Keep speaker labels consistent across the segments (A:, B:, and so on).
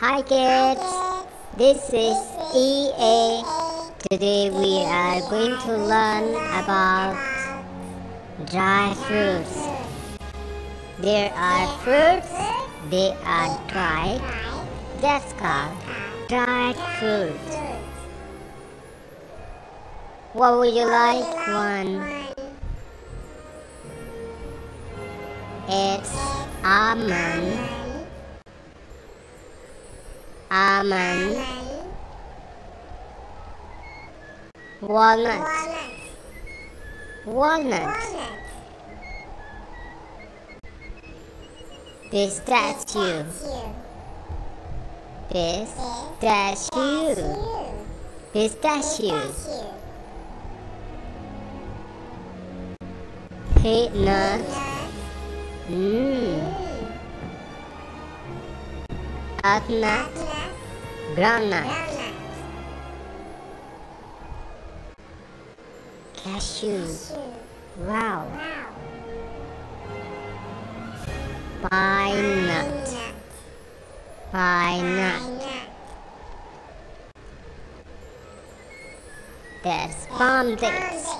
A: Hi kids, this is EA. Today we are going to learn about dry fruits. There are fruits, they are dried. That's called dried fruit. What would you like? One. It's almond. Almond. Walnut. Walnut. Pistachio. Pistachio. Pistachio. Peanut. Mmm. Nut. Groundnut. Cashew. Wow. Pine nut. Pine nut. There's palm dates.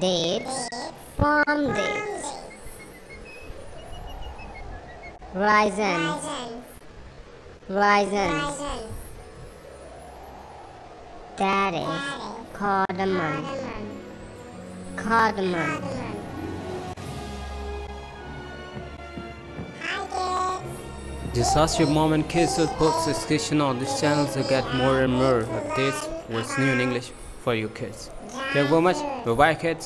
A: Dates. Palm dates. Raisins. Raisins. That is cardamom. Cardamom.
B: Just ask your mom and kids to put subscription on this channel to get more and more updates what's new in English for you kids. Thank you very much. Bye bye kids.